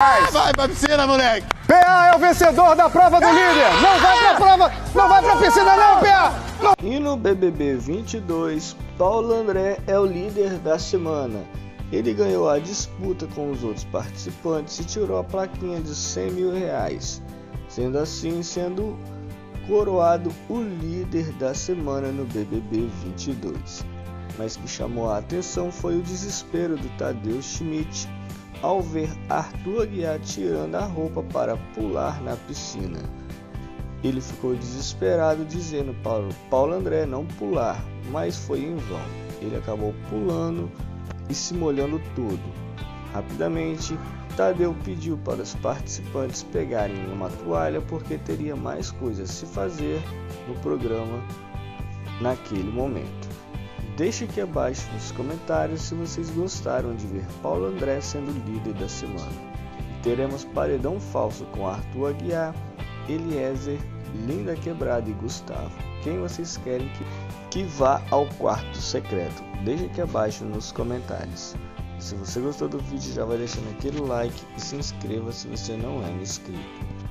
Vai pra piscina, moleque! PA é o vencedor da prova do líder! Não vai pra prova! Não vai pra piscina, não, PA! Não. E no BBB 22, Paulo André é o líder da semana. Ele ganhou a disputa com os outros participantes e tirou a plaquinha de 100 mil reais, sendo assim sendo coroado o líder da semana no BBB 22. Mas o que chamou a atenção foi o desespero do Tadeu Schmidt ao ver Arthur Aguiar tirando a roupa para pular na piscina. Ele ficou desesperado dizendo para o Paulo André não pular, mas foi em vão. Ele acabou pulando e se molhando todo. Rapidamente, Tadeu pediu para os participantes pegarem uma toalha porque teria mais coisas a se fazer no programa naquele momento. Deixe aqui abaixo nos comentários se vocês gostaram de ver Paulo André sendo líder da semana. E teremos paredão falso com Arthur Aguiar, Eliezer, Linda Quebrada e Gustavo. Quem vocês querem que, que vá ao quarto secreto? Deixe aqui abaixo nos comentários. Se você gostou do vídeo, já vai deixando aquele like e se inscreva se você não é inscrito.